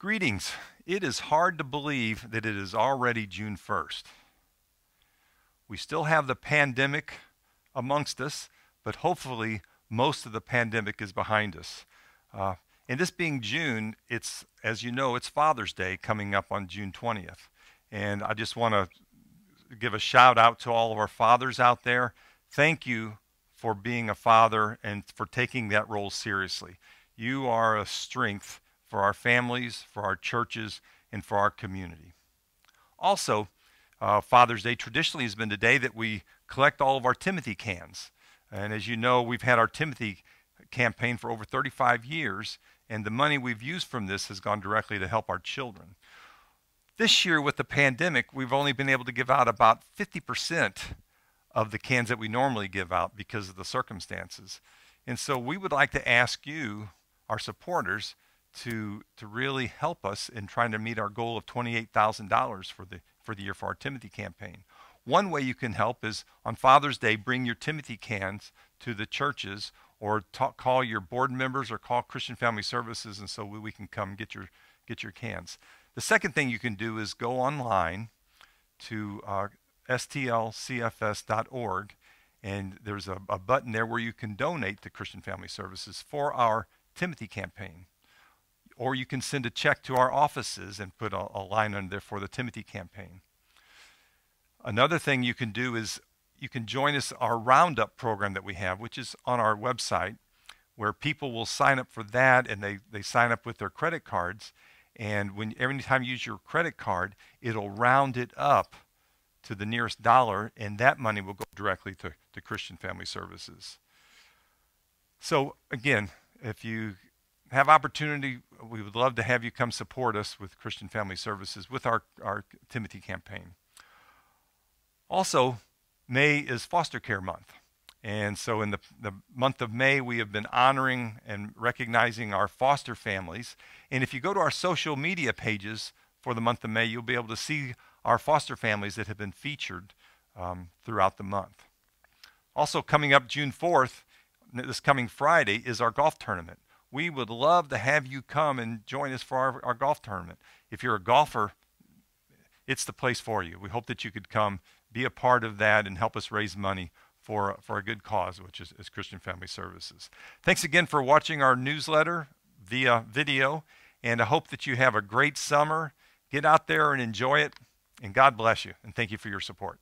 Greetings. It is hard to believe that it is already June 1st. We still have the pandemic amongst us, but hopefully most of the pandemic is behind us. Uh, and this being June, it's, as you know, it's Father's Day coming up on June 20th. And I just want to give a shout out to all of our fathers out there. Thank you for being a father and for taking that role seriously. You are a strength for our families, for our churches, and for our community. Also, uh, Father's Day traditionally has been the day that we collect all of our Timothy cans. And as you know, we've had our Timothy campaign for over 35 years, and the money we've used from this has gone directly to help our children. This year, with the pandemic, we've only been able to give out about 50% of the cans that we normally give out because of the circumstances. And so we would like to ask you, our supporters, to, to really help us in trying to meet our goal of $28,000 for the, for the year for our Timothy campaign. One way you can help is on Father's Day, bring your Timothy cans to the churches or talk, call your board members or call Christian Family Services and so we, we can come get your, get your cans. The second thing you can do is go online to uh, stlcfs.org and there's a, a button there where you can donate to Christian Family Services for our Timothy campaign or you can send a check to our offices and put a, a line under there for the Timothy campaign. Another thing you can do is you can join us our roundup program that we have, which is on our website, where people will sign up for that and they, they sign up with their credit cards. And when every time you use your credit card, it'll round it up to the nearest dollar, and that money will go directly to, to Christian Family Services. So again, if you have opportunity, we would love to have you come support us with Christian Family Services with our, our Timothy campaign. Also, May is foster care month. And so in the, the month of May, we have been honoring and recognizing our foster families. And if you go to our social media pages for the month of May, you'll be able to see our foster families that have been featured um, throughout the month. Also, coming up June 4th, this coming Friday, is our golf tournament we would love to have you come and join us for our, our golf tournament. If you're a golfer, it's the place for you. We hope that you could come, be a part of that, and help us raise money for, for a good cause, which is, is Christian Family Services. Thanks again for watching our newsletter via video, and I hope that you have a great summer. Get out there and enjoy it, and God bless you, and thank you for your support.